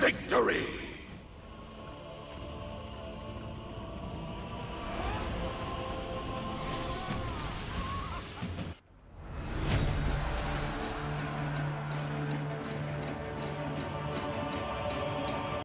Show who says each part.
Speaker 1: Victory!